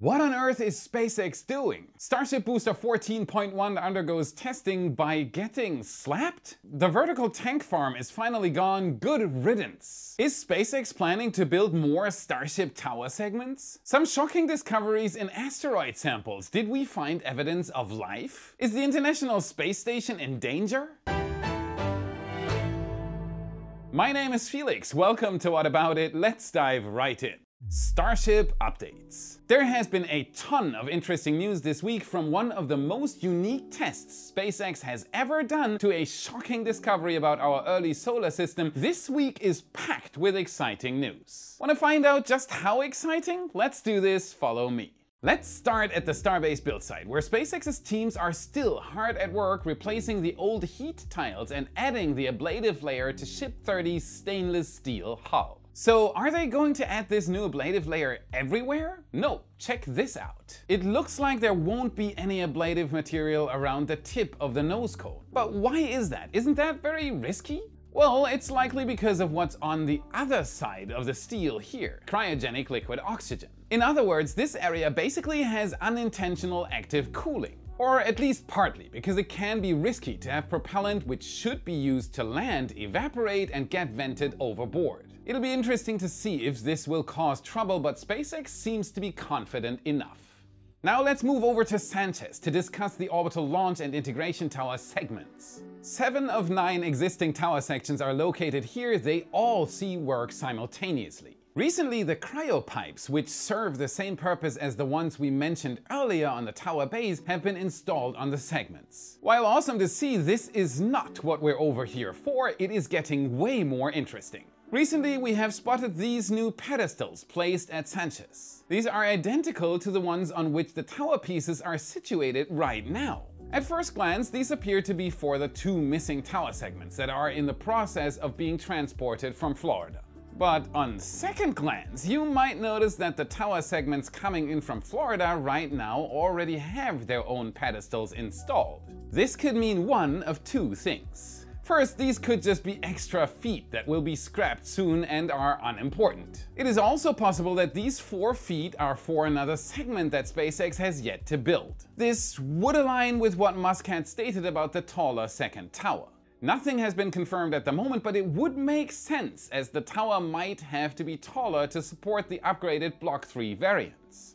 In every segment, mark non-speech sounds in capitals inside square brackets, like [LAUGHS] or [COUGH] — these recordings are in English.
What on earth is SpaceX doing? Starship Booster 14.1 undergoes testing by getting slapped? The vertical tank farm is finally gone, good riddance. Is SpaceX planning to build more Starship tower segments? Some shocking discoveries in asteroid samples. Did we find evidence of life? Is the International Space Station in danger? My name is Felix, welcome to What About It, let's dive right in. Starship updates. There has been a ton of interesting news this week from one of the most unique tests SpaceX has ever done to a shocking discovery about our early solar system. This week is packed with exciting news. Want to find out just how exciting? Let's do this, follow me. Let's start at the Starbase build site, where SpaceX's teams are still hard at work replacing the old heat tiles and adding the ablative layer to Ship 30's stainless steel hull. So are they going to add this new ablative layer everywhere? No, check this out. It looks like there won't be any ablative material around the tip of the nose cone. But why is that? Isn't that very risky? Well, it's likely because of what's on the other side of the steel here, cryogenic liquid oxygen. In other words, this area basically has unintentional active cooling. Or at least partly, because it can be risky to have propellant which should be used to land evaporate and get vented overboard. It'll be interesting to see if this will cause trouble, but SpaceX seems to be confident enough. Now let's move over to Sanchez to discuss the orbital launch and integration tower segments. Seven of nine existing tower sections are located here, they all see work simultaneously. Recently, the cryopipes, which serve the same purpose as the ones we mentioned earlier on the tower base, have been installed on the segments. While awesome to see, this is not what we're over here for, it is getting way more interesting. Recently, we have spotted these new pedestals placed at Sanchez. These are identical to the ones on which the tower pieces are situated right now. At first glance, these appear to be for the two missing tower segments that are in the process of being transported from Florida. But on second glance, you might notice that the tower segments coming in from Florida right now already have their own pedestals installed. This could mean one of two things. First, these could just be extra feet that will be scrapped soon and are unimportant. It is also possible that these four feet are for another segment that SpaceX has yet to build. This would align with what Musk had stated about the taller second tower. Nothing has been confirmed at the moment, but it would make sense as the tower might have to be taller to support the upgraded Block 3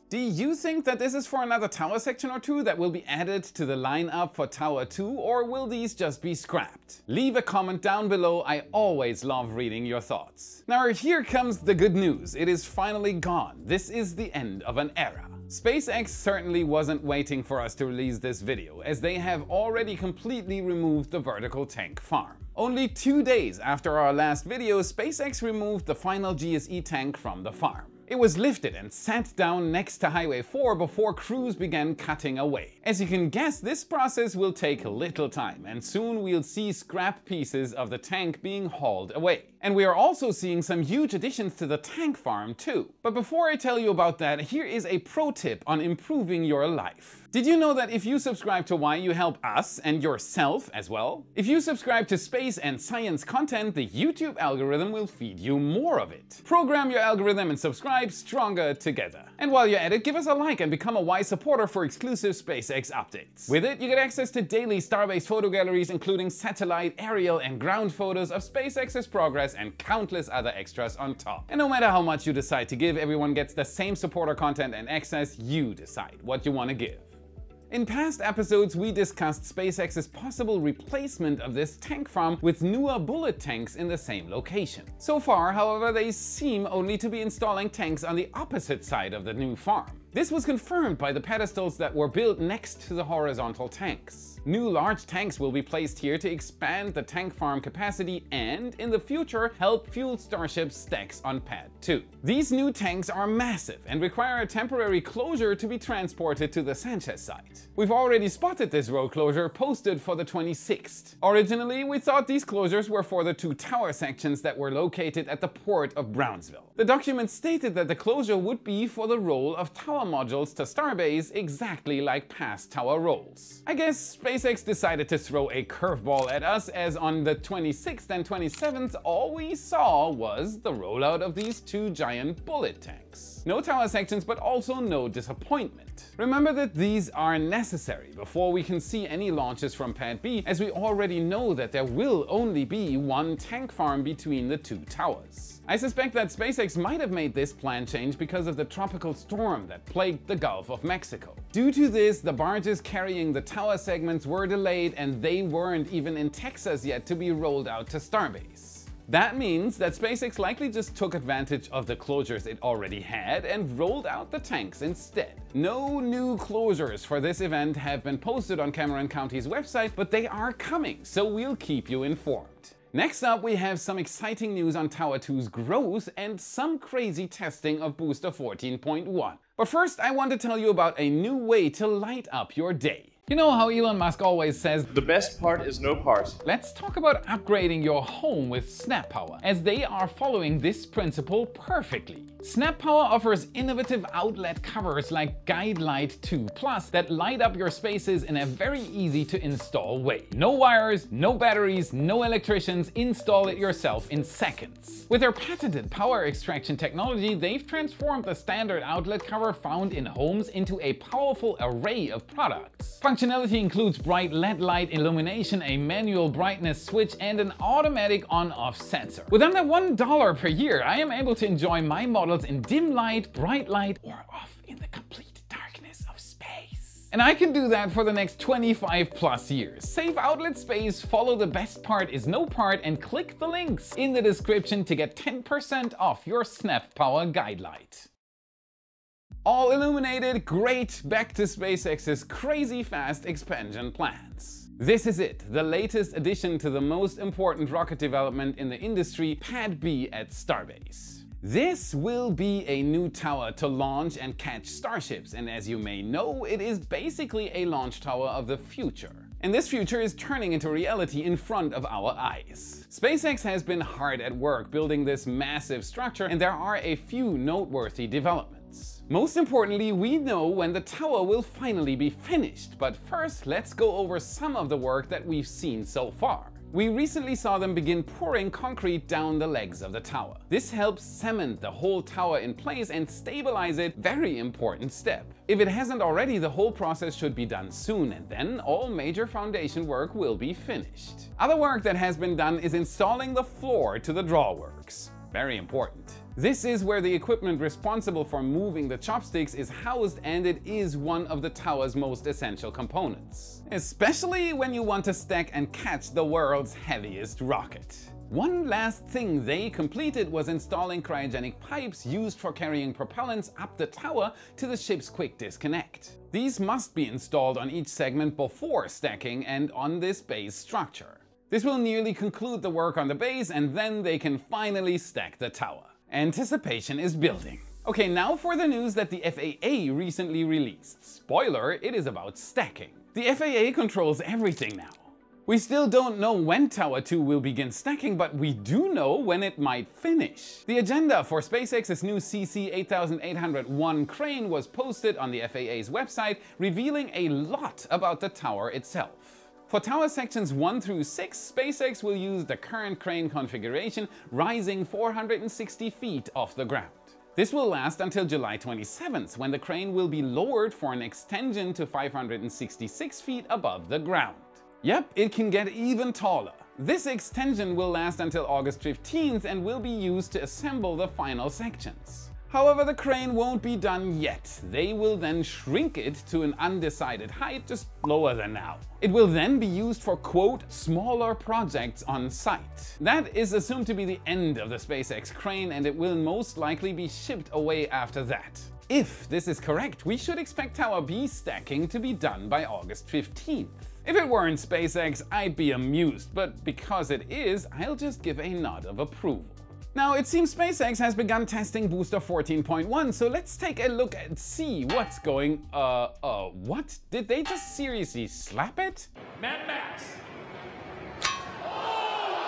Do you think that this is for another tower section or two that will be added to the lineup for Tower 2 or will these just be scrapped? Leave a comment down below, I always love reading your thoughts. Now here comes the good news, it is finally gone. This is the end of an era. SpaceX certainly wasn't waiting for us to release this video, as they have already completely removed the vertical tank farm. Only two days after our last video, SpaceX removed the final GSE tank from the farm. It was lifted and sat down next to Highway 4 before crews began cutting away. As you can guess, this process will take a little time, and soon we'll see scrap pieces of the tank being hauled away. And we are also seeing some huge additions to the tank farm too. But before I tell you about that, here is a pro tip on improving your life. Did you know that if you subscribe to WAI, you help us and yourself as well? If you subscribe to space and science content, the YouTube algorithm will feed you more of it. Program your algorithm and subscribe stronger together. And while you're at it, give us a like and become a WAI supporter for exclusive Updates. With it, you get access to daily Starbase photo galleries including satellite, aerial and ground photos of SpaceX's progress and countless other extras on top. And no matter how much you decide to give, everyone gets the same supporter content and access, you decide what you want to give. In past episodes, we discussed SpaceX's possible replacement of this tank farm with newer bullet tanks in the same location. So far, however, they seem only to be installing tanks on the opposite side of the new farm. This was confirmed by the pedestals that were built next to the horizontal tanks. New large tanks will be placed here to expand the tank farm capacity and, in the future, help fuel Starship's stacks on Pad 2. These new tanks are massive and require a temporary closure to be transported to the Sanchez site. We've already spotted this road closure posted for the 26th. Originally, we thought these closures were for the two tower sections that were located at the port of Brownsville. The document stated that the closure would be for the roll of tower modules to Starbase exactly like past tower rolls. I guess SpaceX decided to throw a curveball at us as on the 26th and 27th all we saw was the rollout of these two giant bullet tanks. No tower sections but also no disappointment. Remember that these are necessary before we can see any launches from Pad B as we already know that there will only be one tank farm between the two towers. I suspect that SpaceX might have made this plan change because of the tropical storm that plagued the Gulf of Mexico. Due to this, the barges carrying the tower segments were delayed and they weren't even in Texas yet to be rolled out to Starbase. That means that SpaceX likely just took advantage of the closures it already had and rolled out the tanks instead. No new closures for this event have been posted on Cameron County's website, but they are coming, so we'll keep you informed. Next up, we have some exciting news on Tower 2's growth and some crazy testing of Booster 14.1. But first, I want to tell you about a new way to light up your day. You know how Elon Musk always says, The best part is no part. Let's talk about upgrading your home with SnapPower, as they are following this principle perfectly. SnapPower offers innovative outlet covers like GuideLight 2 Plus that light up your spaces in a very easy to install way. No wires, no batteries, no electricians, install it yourself in seconds. With their patented power extraction technology, they've transformed the standard outlet cover found in homes into a powerful array of products. Functionality includes bright LED light illumination, a manual brightness switch, and an automatic on-off sensor. With under $1 per year, I am able to enjoy my models in dim light, bright light, or off in the complete darkness of space. And I can do that for the next 25 plus years. Save outlet space, follow the best part is no part, and click the links in the description to get 10% off your SnapPower Guide Light. All illuminated, great back to SpaceX's crazy fast expansion plans. This is it, the latest addition to the most important rocket development in the industry, Pad B at Starbase. This will be a new tower to launch and catch starships, and as you may know, it is basically a launch tower of the future. And this future is turning into reality in front of our eyes. SpaceX has been hard at work building this massive structure, and there are a few noteworthy developments. Most importantly, we know when the tower will finally be finished, but first let's go over some of the work that we've seen so far. We recently saw them begin pouring concrete down the legs of the tower. This helps cement the whole tower in place and stabilize it, very important step. If it hasn't already, the whole process should be done soon and then all major foundation work will be finished. Other work that has been done is installing the floor to the drawworks. Very important. This is where the equipment responsible for moving the chopsticks is housed and it is one of the tower's most essential components. Especially when you want to stack and catch the world's heaviest rocket. One last thing they completed was installing cryogenic pipes used for carrying propellants up the tower to the ship's quick disconnect. These must be installed on each segment before stacking and on this base structure. This will nearly conclude the work on the base and then they can finally stack the tower. Anticipation is building. Okay, now for the news that the FAA recently released. Spoiler, it is about stacking. The FAA controls everything now. We still don't know when Tower 2 will begin stacking, but we do know when it might finish. The agenda for SpaceX's new CC-8801 crane was posted on the FAA's website, revealing a lot about the tower itself. For tower sections 1 through 6, SpaceX will use the current crane configuration, rising 460 feet off the ground. This will last until July 27th, when the crane will be lowered for an extension to 566 feet above the ground. Yep, it can get even taller. This extension will last until August 15th and will be used to assemble the final sections. However, the crane won't be done yet. They will then shrink it to an undecided height just lower than now. It will then be used for quote, smaller projects on site. That is assumed to be the end of the SpaceX crane and it will most likely be shipped away after that. If this is correct, we should expect Tower B stacking to be done by August 15th. If it weren't SpaceX, I'd be amused, but because it is, I'll just give a nod of approval. Now, it seems SpaceX has begun testing Booster 14.1, so let's take a look and see what's going, uh, uh, what? Did they just seriously slap it? Mad Max!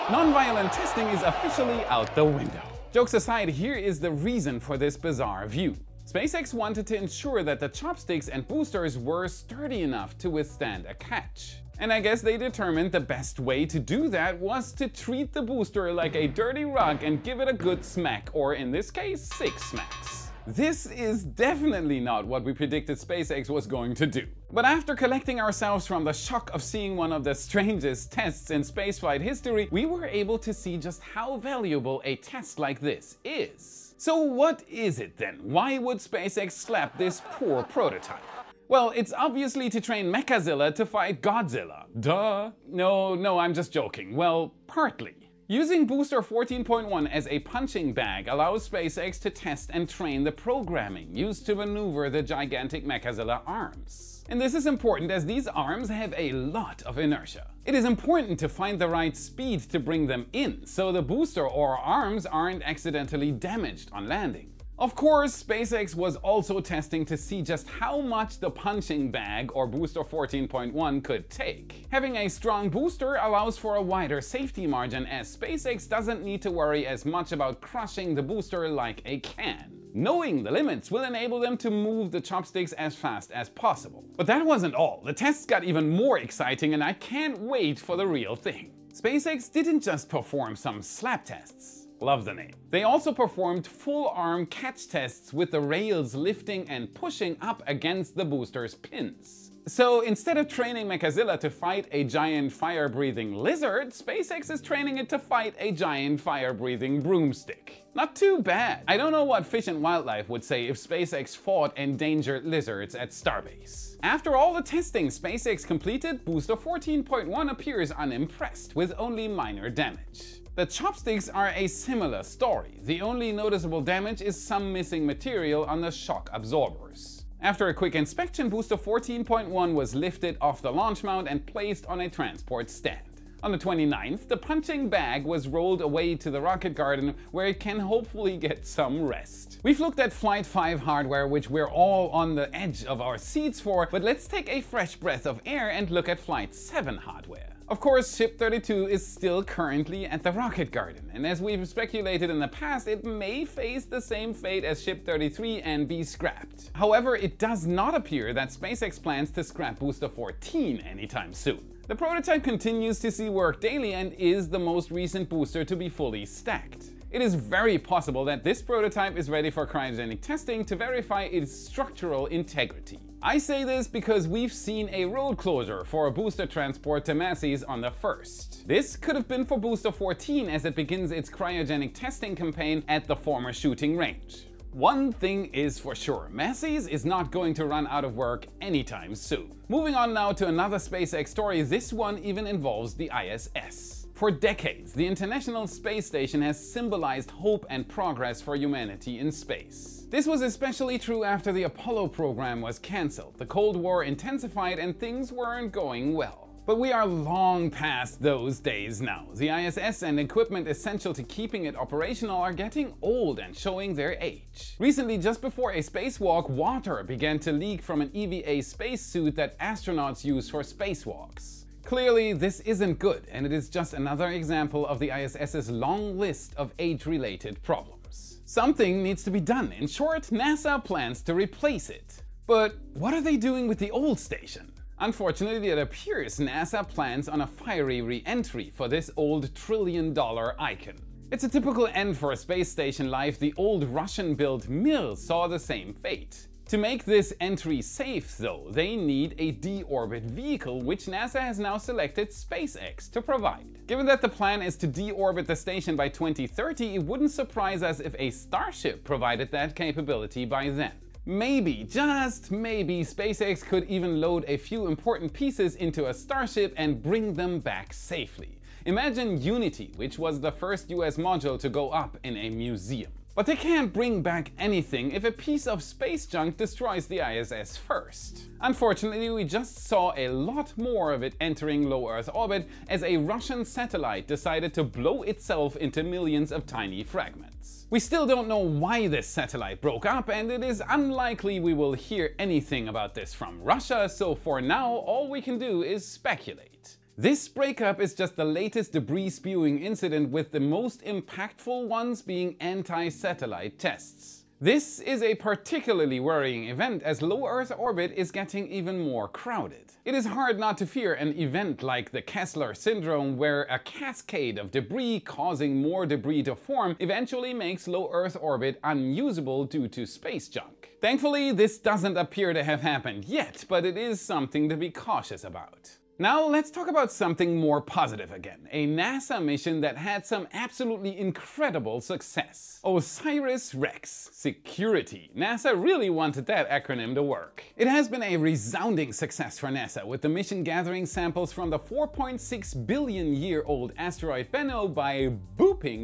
Non-violent testing is officially out the window. Jokes aside, here is the reason for this bizarre view. SpaceX wanted to ensure that the chopsticks and boosters were sturdy enough to withstand a catch. And I guess they determined the best way to do that was to treat the booster like a dirty rug and give it a good smack, or in this case, six smacks. This is definitely not what we predicted SpaceX was going to do. But after collecting ourselves from the shock of seeing one of the strangest tests in spaceflight history, we were able to see just how valuable a test like this is. So what is it then? Why would SpaceX slap this poor prototype? Well, it's obviously to train Mechazilla to fight Godzilla. Duh. No, no, I'm just joking. Well, partly. Using Booster 14.1 as a punching bag allows SpaceX to test and train the programming used to maneuver the gigantic Mechazilla arms. And this is important as these arms have a lot of inertia. It is important to find the right speed to bring them in, so the booster or arms aren't accidentally damaged on landing. Of course, SpaceX was also testing to see just how much the punching bag or Booster 14.1 could take. Having a strong booster allows for a wider safety margin as SpaceX doesn't need to worry as much about crushing the booster like a can. Knowing the limits will enable them to move the chopsticks as fast as possible. But that wasn't all. The tests got even more exciting and I can't wait for the real thing. SpaceX didn't just perform some slap tests. Love the name. They also performed full arm catch tests with the rails lifting and pushing up against the booster's pins. So instead of training Mechazilla to fight a giant fire-breathing lizard, SpaceX is training it to fight a giant fire-breathing broomstick. Not too bad. I don't know what Fish and Wildlife would say if SpaceX fought endangered lizards at Starbase. After all the testing SpaceX completed, Booster 14.1 appears unimpressed with only minor damage. The chopsticks are a similar story. The only noticeable damage is some missing material on the shock absorbers. After a quick inspection, Booster 14.1 was lifted off the launch mount and placed on a transport stand. On the 29th, the punching bag was rolled away to the rocket garden where it can hopefully get some rest. We've looked at Flight 5 hardware which we're all on the edge of our seats for, but let's take a fresh breath of air and look at Flight 7 hardware. Of course, Ship 32 is still currently at the Rocket Garden, and as we've speculated in the past, it may face the same fate as Ship 33 and be scrapped. However, it does not appear that SpaceX plans to scrap Booster 14 anytime soon. The prototype continues to see work daily and is the most recent booster to be fully stacked. It is very possible that this prototype is ready for cryogenic testing to verify its structural integrity. I say this because we've seen a road closure for a booster transport to Massey's on the 1st. This could have been for Booster 14 as it begins its cryogenic testing campaign at the former shooting range. One thing is for sure, Massey's is not going to run out of work anytime soon. Moving on now to another SpaceX story, this one even involves the ISS. For decades, the International Space Station has symbolized hope and progress for humanity in space. This was especially true after the Apollo program was cancelled, the Cold War intensified and things weren't going well. But we are long past those days now. The ISS and equipment essential to keeping it operational are getting old and showing their age. Recently, just before a spacewalk, water began to leak from an EVA spacesuit that astronauts use for spacewalks. Clearly, this isn't good, and it is just another example of the ISS's long list of age-related problems. Something needs to be done. In short, NASA plans to replace it. But what are they doing with the old station? Unfortunately, it appears NASA plans on a fiery re-entry for this old trillion-dollar icon. It's a typical end for a space station life. The old Russian-built Mir saw the same fate. To make this entry safe though, they need a deorbit vehicle which NASA has now selected SpaceX to provide. Given that the plan is to deorbit the station by 2030, it wouldn't surprise us if a Starship provided that capability by then. Maybe, just maybe, SpaceX could even load a few important pieces into a Starship and bring them back safely. Imagine Unity, which was the first US module to go up in a museum. But they can't bring back anything if a piece of space junk destroys the ISS first. Unfortunately, we just saw a lot more of it entering low Earth orbit as a Russian satellite decided to blow itself into millions of tiny fragments. We still don't know why this satellite broke up and it is unlikely we will hear anything about this from Russia, so for now all we can do is speculate. This breakup is just the latest debris spewing incident with the most impactful ones being anti-satellite tests. This is a particularly worrying event as low Earth orbit is getting even more crowded. It is hard not to fear an event like the Kessler syndrome where a cascade of debris causing more debris to form eventually makes low Earth orbit unusable due to space junk. Thankfully, this doesn't appear to have happened yet, but it is something to be cautious about. Now let's talk about something more positive again, a NASA mission that had some absolutely incredible success. OSIRIS-REx Security. NASA really wanted that acronym to work. It has been a resounding success for NASA, with the mission gathering samples from the 4.6 billion year old asteroid Bennu by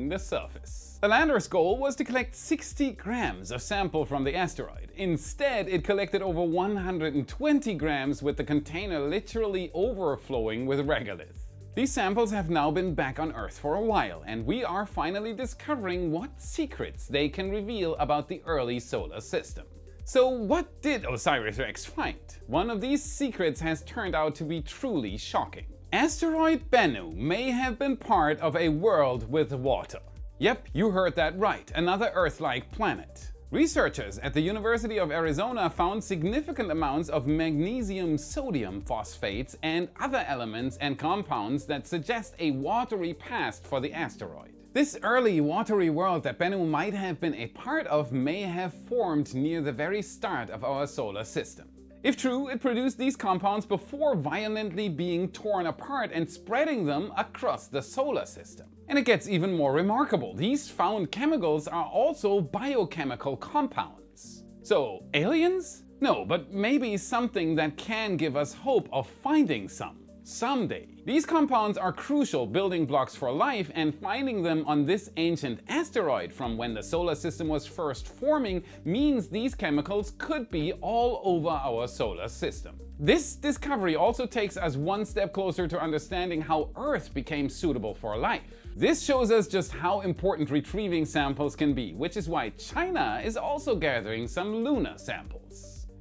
the surface. The lander's goal was to collect 60 grams of sample from the asteroid. Instead, it collected over 120 grams with the container literally overflowing with regolith. These samples have now been back on Earth for a while, and we are finally discovering what secrets they can reveal about the early solar system. So what did OSIRIS-REx find? One of these secrets has turned out to be truly shocking. Asteroid Bennu may have been part of a world with water. Yep, you heard that right, another Earth-like planet. Researchers at the University of Arizona found significant amounts of magnesium sodium phosphates and other elements and compounds that suggest a watery past for the asteroid. This early watery world that Bennu might have been a part of may have formed near the very start of our solar system. If true, it produced these compounds before violently being torn apart and spreading them across the solar system. And it gets even more remarkable. These found chemicals are also biochemical compounds. So, aliens? No, but maybe something that can give us hope of finding some someday. These compounds are crucial building blocks for life and finding them on this ancient asteroid from when the solar system was first forming means these chemicals could be all over our solar system. This discovery also takes us one step closer to understanding how Earth became suitable for life. This shows us just how important retrieving samples can be, which is why China is also gathering some lunar samples.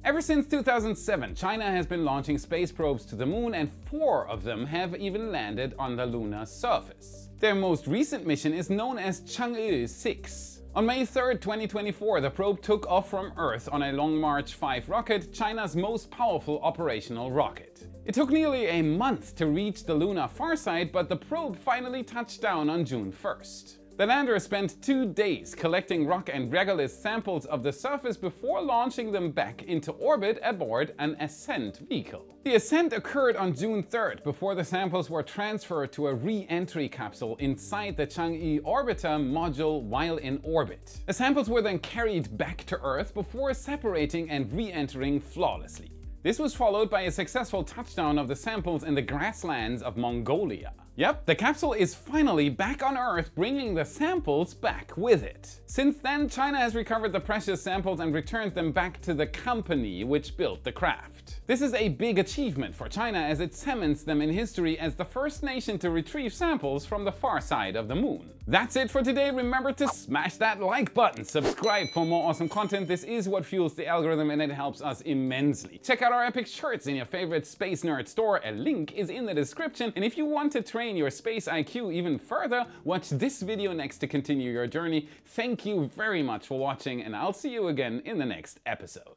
Ever since 2007, China has been launching space probes to the moon and four of them have even landed on the lunar surface. Their most recent mission is known as Chang'e 6. On May 3, 2024, the probe took off from Earth on a Long March 5 rocket, China's most powerful operational rocket. It took nearly a month to reach the lunar far side, but the probe finally touched down on June 1st. The lander spent two days collecting rock and regolith samples of the surface before launching them back into orbit aboard an ascent vehicle. The ascent occurred on June 3rd before the samples were transferred to a re-entry capsule inside the Chang'e orbiter module while in orbit. The samples were then carried back to Earth before separating and re-entering flawlessly. This was followed by a successful touchdown of the samples in the grasslands of Mongolia. Yep, the capsule is finally back on Earth, bringing the samples back with it. Since then, China has recovered the precious samples and returned them back to the company which built the craft. This is a big achievement for China as it cements them in history as the first nation to retrieve samples from the far side of the moon. That's it for today. Remember to smash that like button, subscribe for more awesome content. This is what fuels the algorithm and it helps us immensely. Check out our epic shirts in your favorite space nerd store. A link is in the description. And if you want to your space IQ even further, watch this video next to continue your journey. Thank you very much for watching and I'll see you again in the next episode.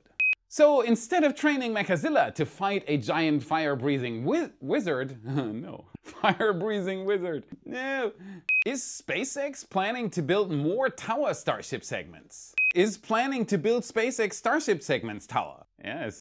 So instead of training Mechazilla to fight a giant fire-breathing wi wizard, [LAUGHS] no, [LAUGHS] fire-breathing wizard, no. Is SpaceX planning to build more Tower Starship segments? Is planning to build SpaceX Starship segments Tower? Yes.